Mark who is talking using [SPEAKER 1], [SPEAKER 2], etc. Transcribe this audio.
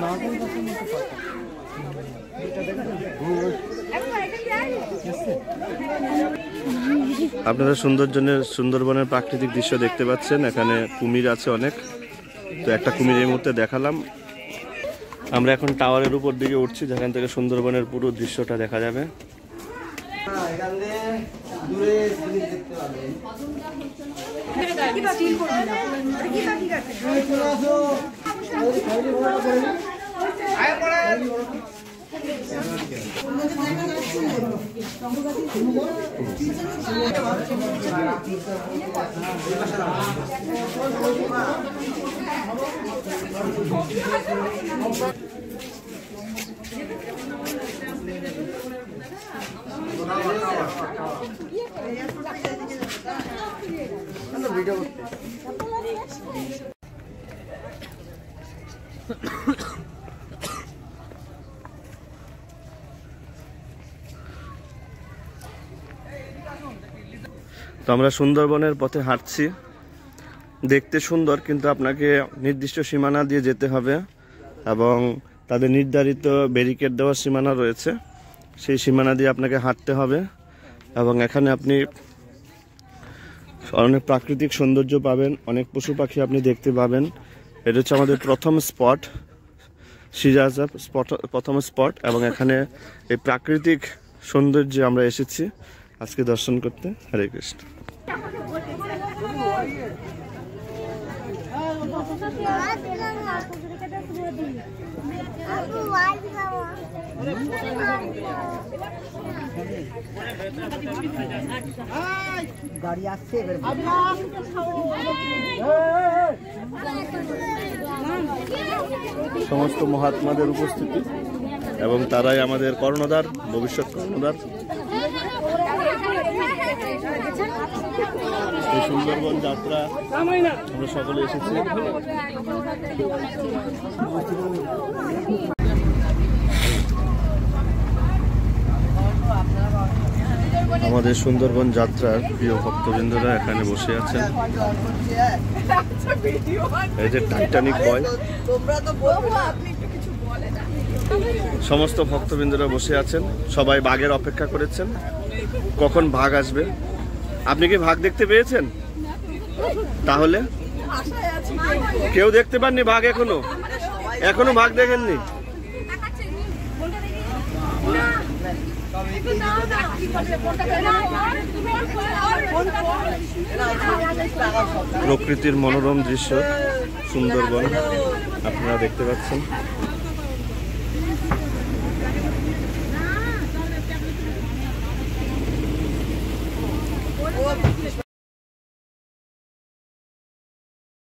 [SPEAKER 1] নাগর বাসন মতো আপনারা সৌন্দর্যনের সুন্দরবনের প্রাকৃতিক দৃশ্য দেখতে পাচ্ছেন। এখানে কুমির আছে অনেক। তো একটা কুমির এই মুহূর্তে দেখালাম। আমরা এখন টাওয়ারের উপর দিকে উঠছি, যেখান থেকে সুন্দরবনের পুরো দৃশ্যটা দেখা যাবে।
[SPEAKER 2] ভিডিও করতে
[SPEAKER 1] তো আমরা সুন্দরবনের পথে হাঁটছি। দেখতে সুন্দর, কিন্তু আপনাকে নির্দিষ্ট সীমানা দিয়ে যেতে হবে এবং তাদের নির্ধারিত ব্যারিকেড দেওয়ার সীমানা রয়েছে। সেই সীমানা দিয়ে আপনাকে হাঁটতে হবে এবং এখানে আপনি অনেক প্রাকৃতিক সৌন্দর্য পাবেন, অনেক পশু পাখি আপনি দেখতে পাবেন। এটা হচ্ছে আমাদের প্রথম স্পট সিরাজা স্পট প্রথম স্পট এবং এখানে এই প্রাকৃতিক সৌন্দর্যে আমরা এসেছি। আজকে দর্শন করতে হরে কৃষ্ণ।
[SPEAKER 2] গাড়ি আসছে
[SPEAKER 1] সমস্ত মহাত্মাদের উপস্থিতি এবং তারাই আমাদের কর্ণধার ভবিষ্যৎ কর্ণধার। সুন্দরবন যাত্রা আমরা সকলে এসেছি। আমাদের সুন্দরবন যাত্রার প্রিয় ভক্তবৃন্দরা এখানে বসে আছেন। এই যে টাইটানিক। সমস্ত ভক্তবৃন্দরা বসে আছেন। সবাই বাঘের অপেক্ষা করেছেন। কখন বাঘ আসবে? আপনি কি ভাগ দেখতে পেয়েছেন? তাহলে? কেউ দেখতে পাননি ভাগ এখনও? এখনও ভাগ দেখেননি? প্রকৃতির মনোরম দৃশ্য, সুন্দরবন, আপনারা দেখতে পাচ্ছেন।